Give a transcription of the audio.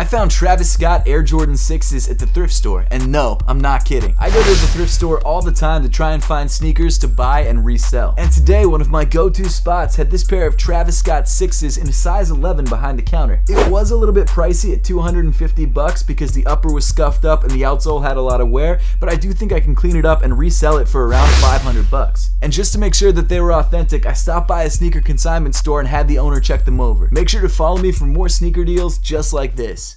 I found Travis Scott Air Jordan 6s at the thrift store, and no, I'm not kidding. I go to the thrift store all the time to try and find sneakers to buy and resell. And today, one of my go-to spots had this pair of Travis Scott 6s in a size 11 behind the counter. It was a little bit pricey at 250 bucks because the upper was scuffed up and the outsole had a lot of wear, but I do think I can clean it up and resell it for around 500 bucks. And just to make sure that they were authentic, I stopped by a sneaker consignment store and had the owner check them over. Make sure to follow me for more sneaker deals just like this.